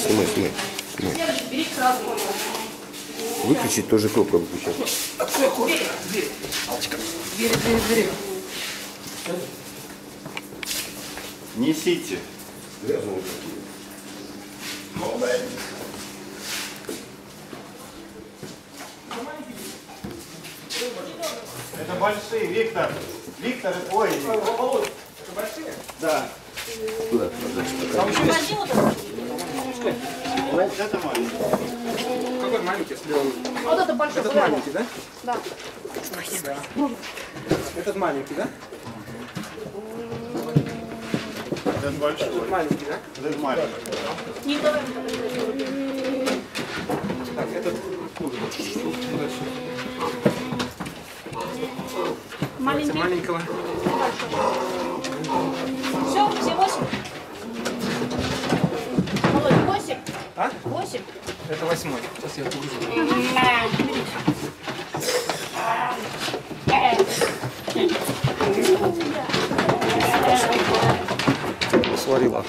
Снимай, снимай, снимай. Выключить тоже кнопка выключать. Несите. Это большие, Виктор. Виктор, ой. Это большие? Да. Куда? Это маленький. Какой маленький, если он... Вот это большой. Этот маленький, да? Да. Этот маленький, да? Это большой. Этот маленький, да? Это маленький. Не давай. Так, этот. Маленький. Маленького. Все, все восемь. Володь, восемь. А? Восемь. Это восьмой. Сейчас я погружу. Сварила.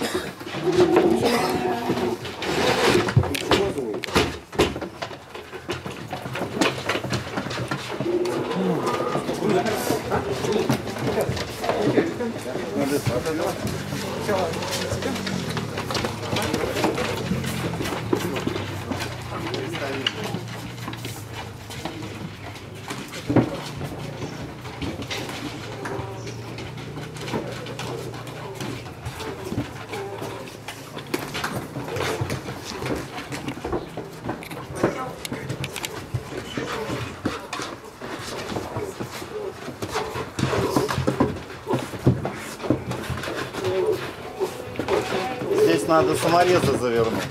Здесь надо саморезы завернуть.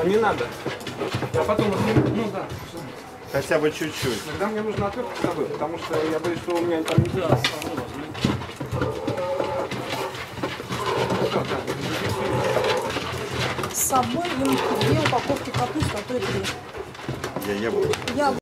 А не надо. А потом, ну да. Хотя бы чуть-чуть. Тогда мне нужна отвертка с собой, потому что я боюсь, что у меня там не да, С собой две упаковки капусты, а то и три. Я ем. Я